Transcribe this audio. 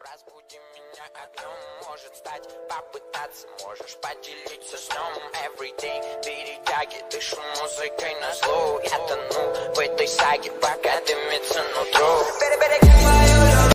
Разбуди меня огнем, может стать попытаться Можешь поделиться с сном everyday Перетяги, дышу музыкой на зло Я тону в этой саге, пока дымится нутро Перебереги мою